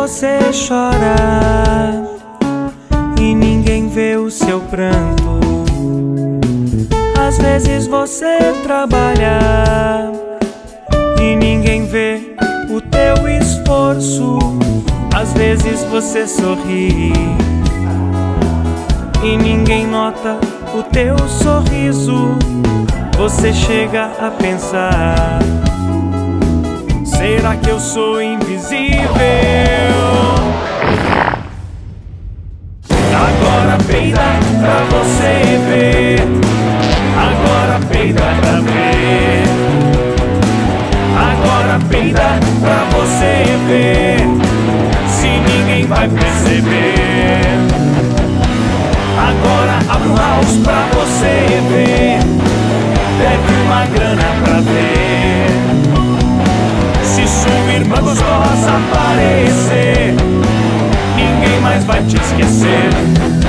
você chora e ninguém vê o seu pranto. Às vezes você trabalha e ninguém vê o teu esforço. Às vezes você sorri e ninguém nota o teu sorriso. Você chega a pensar: será que eu sou peida pra você ver. Agora peida pra ver. Agora peida pra você ver. Se ninguém vai perceber. Agora abre um house pra você ver. Deve uma grana pra ver. Se sua irmã gostosa aparecer, ninguém mais vai te esquecer.